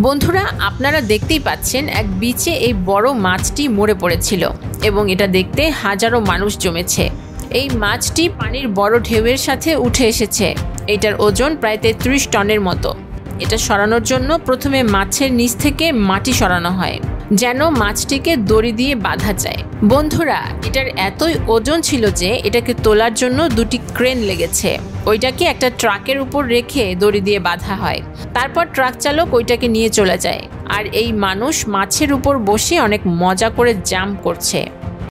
বন্ধুরা, আপনারা দেখতেই পাচ্ছেন এক বিচে এই বড় মাছটি মরে পড়েছিল এবং এটা দেখতে হাজারো মানুষ জমেছে। এই মাছটি পানির বড় ঢেউয়ের সাথে উঠে এসেছে। এটার ওজন প্রায় তেত্রিশ টনের মতো। এটা সরানোর জন্য প্রথমে মাছের নিচ থেকে মাটি সরানো হয়। যেন মাছটিকে দড়ি দিয়ে বাঁধা যায়। বন্ধুরা, এটার এতই ওজন ছিল যে এটাকে তোলার জন্য দুটি ক্রেন লেগেছে। ওইটাকে একটা ট্রাকের উপর রেখে দড়ি দিয়ে বাঁধা হয়। তারপর ট্রাক চালক ওইটাকে নিয়ে চলে যায়। আর এই মানুষ মাছের উপর বসে অনেক মজা করে জাম্প করছে।